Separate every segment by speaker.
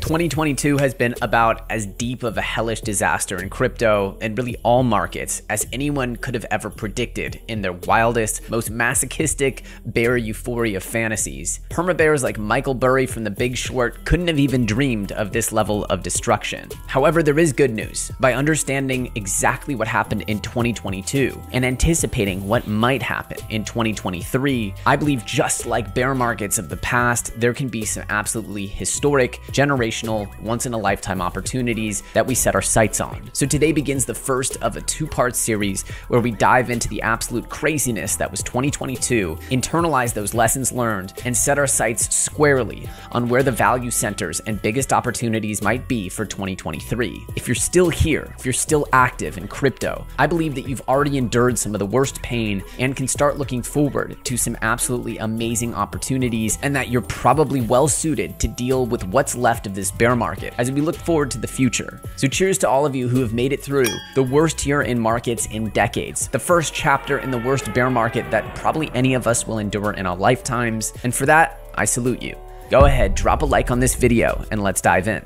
Speaker 1: 2022 has been about as deep of a hellish disaster in crypto and really all markets as anyone could have ever predicted in their wildest, most masochistic bear euphoria fantasies. Permabears like Michael Burry from The Big Short couldn't have even dreamed of this level of destruction. However, there is good news. By understanding exactly what happened in 2022 and anticipating what might happen in 2023, I believe just like bear markets of the past, there can be some absolutely historic, generational generational, once in a lifetime opportunities that we set our sights on. So today begins the first of a two part series where we dive into the absolute craziness that was 2022, internalize those lessons learned, and set our sights squarely on where the value centers and biggest opportunities might be for 2023. If you're still here, if you're still active in crypto, I believe that you've already endured some of the worst pain and can start looking forward to some absolutely amazing opportunities, and that you're probably well suited to deal with what's left of this this bear market as we look forward to the future. So, cheers to all of you who have made it through the worst year in markets in decades, the first chapter in the worst bear market that probably any of us will endure in our lifetimes. And for that, I salute you. Go ahead, drop a like on this video, and let's dive in.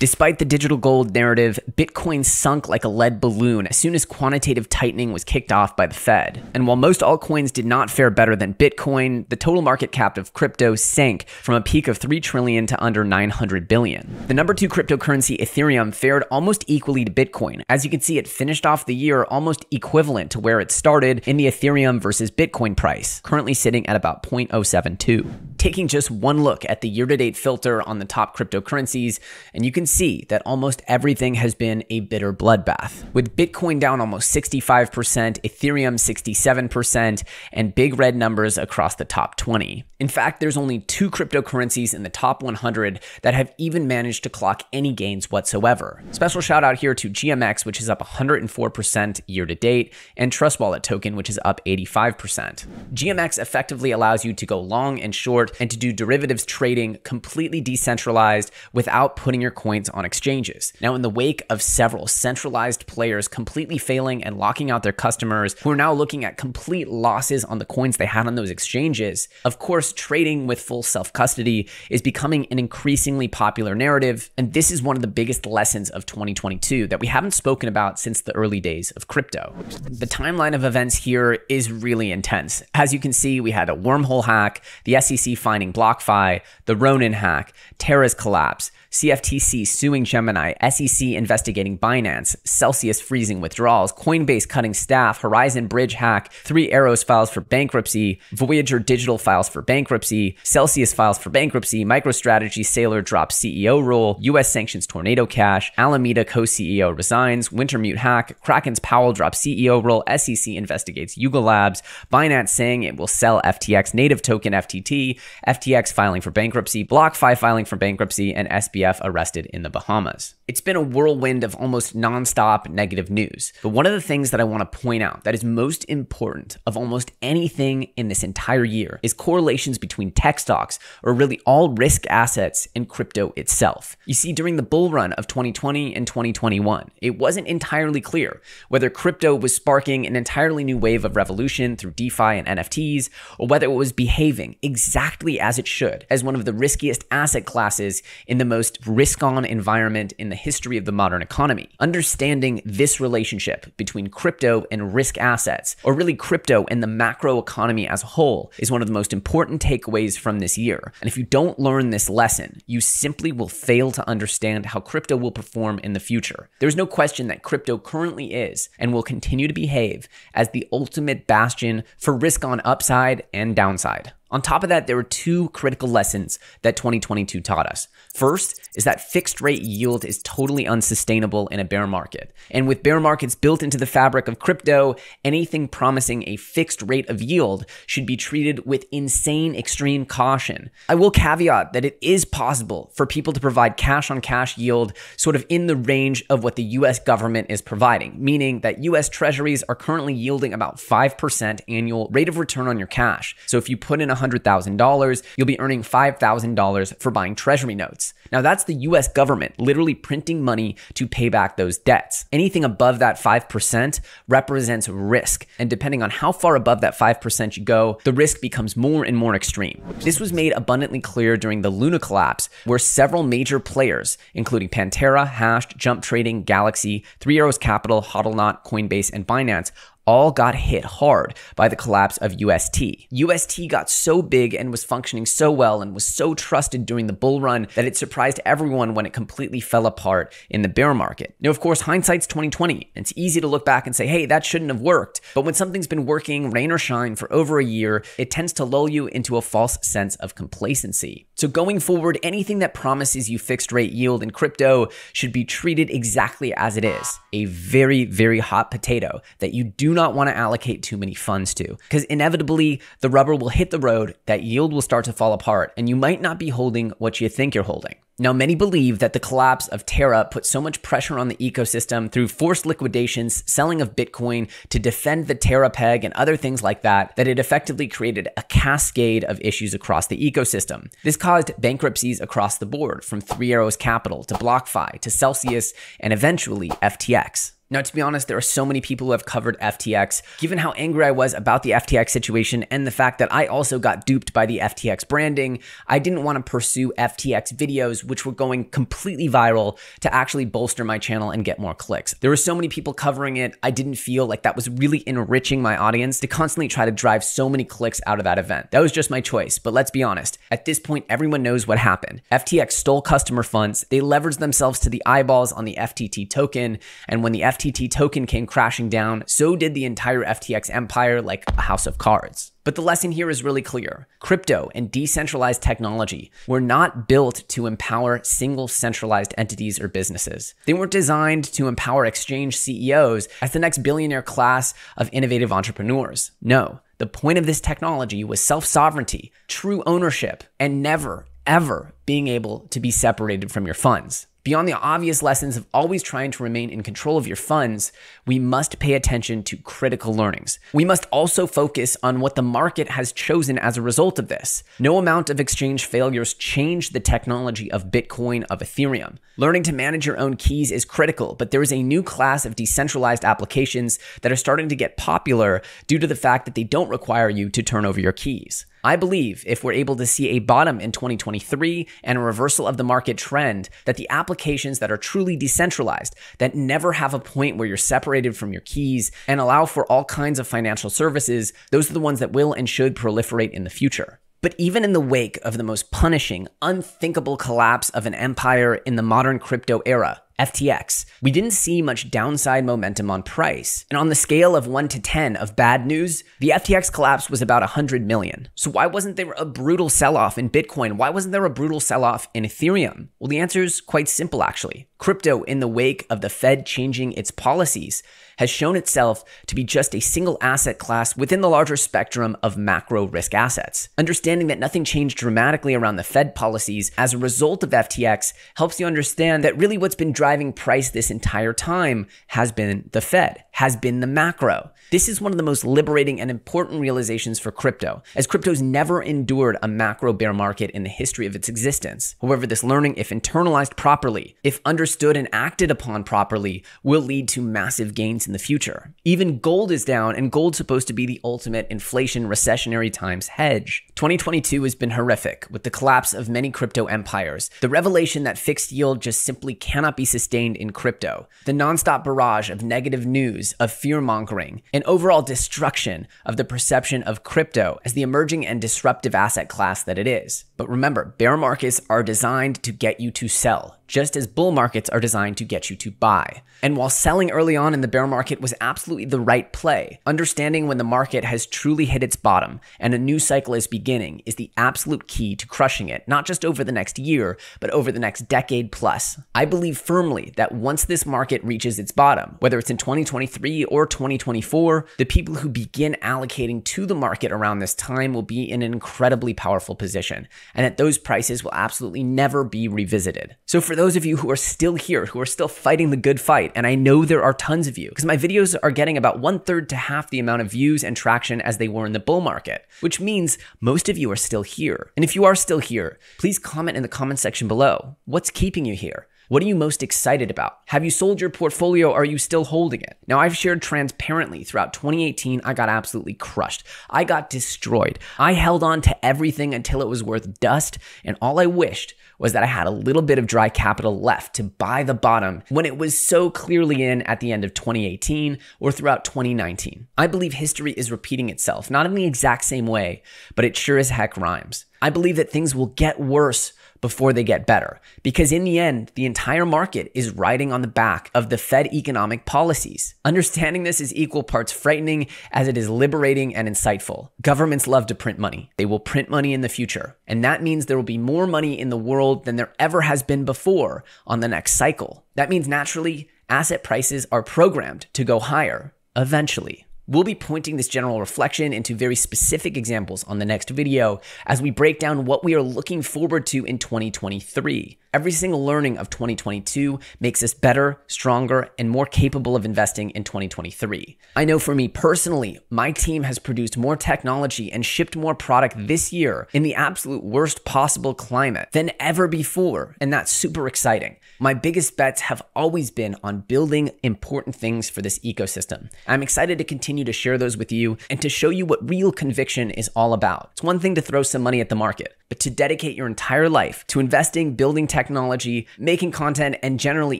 Speaker 1: Despite the digital gold narrative, Bitcoin sunk like a lead balloon as soon as quantitative tightening was kicked off by the Fed. And while most altcoins did not fare better than Bitcoin, the total market cap of crypto sank from a peak of 3 trillion to under 900 billion. The number 2 cryptocurrency Ethereum fared almost equally to Bitcoin. As you can see, it finished off the year almost equivalent to where it started in the Ethereum versus Bitcoin price, currently sitting at about 0.072. Taking just one look at the year-to-date filter on the top cryptocurrencies, and you can see that almost everything has been a bitter bloodbath. With Bitcoin down almost 65%, Ethereum 67%, and big red numbers across the top 20. In fact, there's only two cryptocurrencies in the top 100 that have even managed to clock any gains whatsoever. Special shout out here to GMX, which is up 104% year to date, and Trust Wallet token, which is up 85%. GMX effectively allows you to go long and short and to do derivatives trading completely decentralized without putting your coins coins on exchanges. Now, in the wake of several centralized players completely failing and locking out their customers who are now looking at complete losses on the coins they had on those exchanges, of course, trading with full self custody is becoming an increasingly popular narrative. And this is one of the biggest lessons of 2022 that we haven't spoken about since the early days of crypto. The timeline of events here is really intense. As you can see, we had a wormhole hack, the SEC finding BlockFi, the Ronin hack, Terra's collapse, CFTC suing Gemini, SEC investigating Binance, Celsius freezing withdrawals, Coinbase cutting staff, Horizon Bridge hack, Three Arrows files for bankruptcy, Voyager Digital files for bankruptcy, Celsius files for bankruptcy, MicroStrategy Saylor drops CEO role, US sanctions Tornado Cash, Alameda co CEO resigns, Wintermute hack, Kraken's Powell drops CEO role, SEC investigates Yuga Labs, Binance saying it will sell FTX native token FTT, FTX filing for bankruptcy, BlockFi filing for bankruptcy, and SBF arrested in the Bahamas. It's been a whirlwind of almost nonstop negative news. But one of the things that I want to point out that is most important of almost anything in this entire year is correlations between tech stocks or really all risk assets and crypto itself. You see, during the bull run of 2020 and 2021, it wasn't entirely clear whether crypto was sparking an entirely new wave of revolution through DeFi and NFTs or whether it was behaving exactly as it should as one of the riskiest asset classes in the most risk on environment in the history of the modern economy. Understanding this relationship between crypto and risk assets, or really crypto and the macro economy as a whole, is one of the most important takeaways from this year. And if you don't learn this lesson, you simply will fail to understand how crypto will perform in the future. There's no question that crypto currently is and will continue to behave as the ultimate bastion for risk on upside and downside. On top of that, there were two critical lessons that 2022 taught us. First is that fixed rate yield is totally unsustainable in a bear market. And with bear markets built into the fabric of crypto, anything promising a fixed rate of yield should be treated with insane extreme caution. I will caveat that it is possible for people to provide cash on cash yield sort of in the range of what the US government is providing, meaning that US treasuries are currently yielding about 5% annual rate of return on your cash. So if you put in $100,000, you'll be earning $5,000 for buying treasury notes. Now, that's the US government literally printing money to pay back those debts. Anything above that 5% represents risk. And depending on how far above that 5% you go, the risk becomes more and more extreme. This was made abundantly clear during the Luna collapse, where several major players, including Pantera, Hashed, Jump Trading, Galaxy, Three Arrows Capital, Hodlnaut, Coinbase, and Binance, all got hit hard by the collapse of UST. UST got so big and was functioning so well and was so trusted during the bull run that it surprised everyone when it completely fell apart in the bear market. Now, of course, hindsight's 2020. It's easy to look back and say, hey, that shouldn't have worked. But when something's been working, rain or shine, for over a year, it tends to lull you into a false sense of complacency. So going forward, anything that promises you fixed rate yield in crypto should be treated exactly as it is, a very, very hot potato that you do not want to allocate too many funds to because inevitably the rubber will hit the road, that yield will start to fall apart, and you might not be holding what you think you're holding. Now, many believe that the collapse of Terra put so much pressure on the ecosystem through forced liquidations, selling of Bitcoin to defend the Terra peg, and other things like that, that it effectively created a cascade of issues across the ecosystem. This caused bankruptcies across the board, from Three Arrows Capital to BlockFi to Celsius, and eventually FTX. Now, to be honest, there are so many people who have covered FTX. Given how angry I was about the FTX situation and the fact that I also got duped by the FTX branding, I didn't want to pursue FTX videos, which were going completely viral to actually bolster my channel and get more clicks. There were so many people covering it. I didn't feel like that was really enriching my audience to constantly try to drive so many clicks out of that event. That was just my choice. But let's be honest, at this point, everyone knows what happened. FTX stole customer funds, they leveraged themselves to the eyeballs on the FTT token, and when the FTT token came crashing down, so did the entire FTX empire like a house of cards. But the lesson here is really clear. Crypto and decentralized technology were not built to empower single centralized entities or businesses. They weren't designed to empower exchange CEOs as the next billionaire class of innovative entrepreneurs. No, the point of this technology was self sovereignty, true ownership, and never, ever being able to be separated from your funds. Beyond the obvious lessons of always trying to remain in control of your funds, we must pay attention to critical learnings. We must also focus on what the market has chosen as a result of this. No amount of exchange failures change the technology of Bitcoin, of Ethereum. Learning to manage your own keys is critical, but there is a new class of decentralized applications that are starting to get popular due to the fact that they don't require you to turn over your keys. I believe if we're able to see a bottom in 2023 and a reversal of the market trend, that the applications that are truly decentralized, that never have a point where you're separated from your keys and allow for all kinds of financial services, those are the ones that will and should proliferate in the future. But even in the wake of the most punishing, unthinkable collapse of an empire in the modern crypto era, FTX, we didn't see much downside momentum on price. And on the scale of 1 to 10 of bad news, the FTX collapse was about 100 million. So why wasn't there a brutal sell-off in Bitcoin? Why wasn't there a brutal sell-off in Ethereum? Well, the answer is quite simple actually. Crypto in the wake of the Fed changing its policies has shown itself to be just a single asset class within the larger spectrum of macro risk assets. Understanding that nothing changed dramatically around the Fed policies as a result of FTX helps you understand that really what's been driving price this entire time has been the Fed, has been the macro. This is one of the most liberating and important realizations for crypto, as crypto's never endured a macro bear market in the history of its existence. However, this learning, if internalized properly, if understood and acted upon properly, will lead to massive gains in the future. Even gold is down, and gold's supposed to be the ultimate inflation recessionary times hedge. 2022 has been horrific, with the collapse of many crypto empires, the revelation that fixed yield just simply cannot be sustained in crypto, the nonstop barrage of negative news, of fear mongering, and overall destruction of the perception of crypto as the emerging and disruptive asset class that it is. But remember, bear markets are designed to get you to sell, just as bull markets are designed to get you to buy. And while selling early on in the bear market was absolutely the right play, understanding when the market has truly hit its bottom and a new cycle is beginning is the absolute key to crushing it, not just over the next year, but over the next decade plus. I believe firmly that once this market reaches its bottom, whether it's in 2023 or 2024, the people who begin allocating to the market around this time will be in an incredibly powerful position, and that those prices will absolutely never be revisited. So for those of you who are still still here, who are still fighting the good fight. And I know there are tons of you because my videos are getting about one third to half the amount of views and traction as they were in the bull market, which means most of you are still here. And if you are still here, please comment in the comment section below. What's keeping you here? What are you most excited about? Have you sold your portfolio? Are you still holding it? Now, I've shared transparently throughout 2018, I got absolutely crushed. I got destroyed. I held on to everything until it was worth dust, and all I wished was that I had a little bit of dry capital left to buy the bottom when it was so clearly in at the end of 2018 or throughout 2019. I believe history is repeating itself, not in the exact same way, but it sure as heck rhymes. I believe that things will get worse before they get better. Because in the end, the entire market is riding on the back of the Fed economic policies. Understanding this is equal parts frightening as it is liberating and insightful. Governments love to print money. They will print money in the future. And that means there will be more money in the world than there ever has been before on the next cycle. That means naturally, asset prices are programmed to go higher eventually. We'll be pointing this general reflection into very specific examples on the next video as we break down what we are looking forward to in 2023. Every single learning of 2022 makes us better, stronger, and more capable of investing in 2023. I know for me personally, my team has produced more technology and shipped more product this year in the absolute worst possible climate than ever before, and that's super exciting. My biggest bets have always been on building important things for this ecosystem. I'm excited to continue to share those with you and to show you what real conviction is all about. It's one thing to throw some money at the market, but to dedicate your entire life to investing, building technology, making content, and generally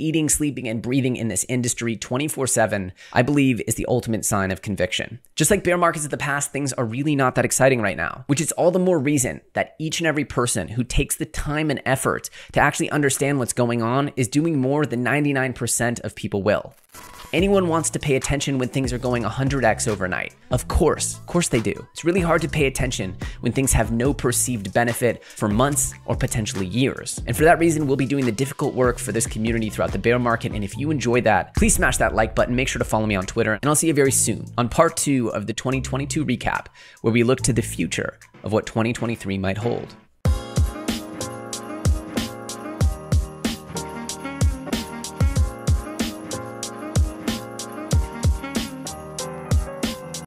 Speaker 1: eating, sleeping, and breathing in this industry 24 7, I believe is the ultimate sign of conviction. Just like bear markets of the past, things are really not that exciting right now, which is all the more reason that each and every person who takes the time and effort to actually understand what's going on is doing more than 99% of people will. Anyone wants to pay attention when things are going 100x overnight. Of course, of course they do. It's really hard to pay attention when things have no perceived benefit for months or potentially years. And for that reason, we'll be doing the difficult work for this community throughout the bear market. And if you enjoy that, please smash that like button. Make sure to follow me on Twitter. And I'll see you very soon on part two of the 2022 recap, where we look to the future of what 2023 might hold.